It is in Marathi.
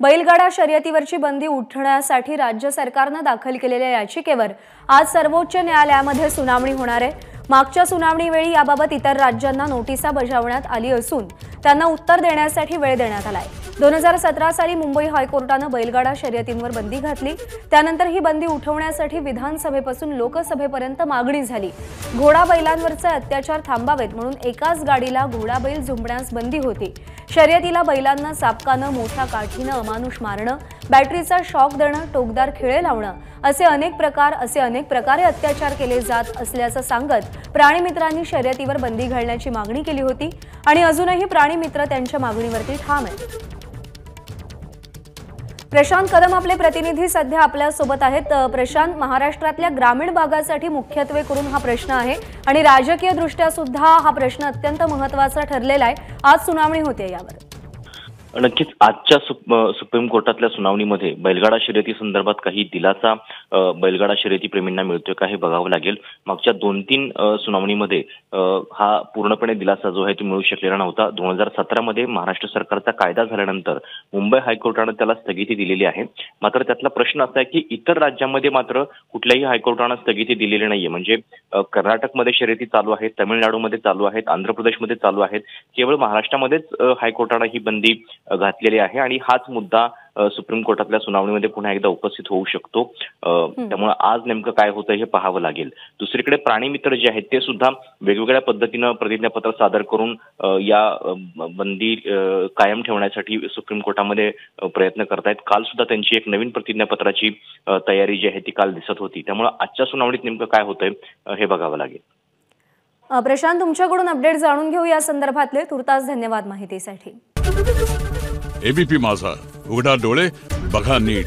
बैलगाडा शर्यतीवरची बंदी उठण्यासाठी राज्य सरकारनं दाखल केलेल्या याचिकेवर आज सर्वोच्च न्यायालयामध्ये सुनावणी होणार आहे. मागच्या सुनावणीवेळी याबाबत इतर राज्यांना नोटिसा बजावण्यात आली असून त्यांना उत्तर देण्यासाठी वेळ देण्यात आलाय. दोन हजार सतरा साली मुंबई हायकोर्टानं बैलगाडा शर्यतींवर बंदी घातली. त्यानंतर ही बंदी उठवण्यासाठी विधानसभेपासून लोकसभेपर्यंत मागणी झाली. घोडा बैलांवरचे अत्याचार थांबावेत म्हणून एकाच गाडीला घोडा बैल झुंबण्यास बंदी होती. शर्यतीला बैलांना चापकानं मोठ्या काठीनं अमानुष मारणं बॅटरीचा शॉक देणं टोकदार खिळे लावणं असे अनेक प्रकार असे अनेक प्रकारे अत्याचार केले जात असल्याचं सांगत प्राणीमित्रांनी शर्यतीवर बंदी घालण्याची मागणी केली होती आणि अजूनही प्राणीमित्र त्यांच्या मागणीवरती ठाम आहेत. प्रशांत कदम आपले प्रतिनिधी सध्या आपल्यासोबत आहेत प्रशांत महाराष्ट्रातल्या ग्रामीण भागासाठी मुख्यत्वे करून हा प्रश्न आहे आणि राजकीय दृष्ट्या सुद्धा हा प्रश्न अत्यंत महत्त्वाचा ठरलेला आहे. आज सुनावणी होते यावर. नक्कीच आजच्या सुप्रीम कोर्टातल्या सुनावणीमध्ये बैलगाडा शर्यती संदर्भात काही दिलासा बैलगाडा शर्यतीप्रेमींना मिळतोय का हे बघावं लागेल. मागच्या दोन तीन सुनावणीमध्ये हा पूर्णपणे दिलासा जो आहे तो मिळू शकलेला नव्हता. दोन हजार सतरामध्ये महाराष्ट्र सरकारचा कायदा झाल्यानंतर मुंबई हायकोर्टानं त्याला स्थगिती दिलेली आहे. मात्र त्यातला प्रश्न असा आहे की इतर राज्यांमध्ये मात्र कुठल्याही हायकोर्टानं स्थगिती दिलेली नाहीये. म्हणजे कर्नाटकमध्ये शर्यती चालू आहेत तमिळनाडूमध्ये चालू आहेत आंध्र प्रदेशमध्ये चालू आहेत. केवळ महाराष्ट्रामध्येच हायकोर्टानं ही बंदी घातलेली आहे. आणि हाच मुद्दा सुप्रीम कोर्टातल्या सुनावणीमध्ये पुन्हा एकदा उपस्थित होऊ शकतो. त्यामुळे आज नेमकं काय होतं हे पाहावं लागेल. दुसरीकडे प्राणी मित्र जे आहेत ते सुद्धा वेगवेगळ्या पद्धतीनं प्रतिज्ञापत्र सादर करून या बंदी कायम ठेवण्यासाठी सुप्रीम कोर्टामध्ये प्रयत्न करतायत. काल सुद्धा त्यांची एक नवीन प्रतिज्ञापत्राची तयारी जी आहे ती काल दिसत होती. त्यामुळे आजच्या सुनावणीत नेमकं काय होतंय हे बघावं लागेल. प्रशांत तुमच्याकडून अपडेट जाणून घेऊ या संदर्भातले. तुर्तास धन्यवाद माहितीसाठी. एबीपी माझा. उघडा डोळे बघा नीट.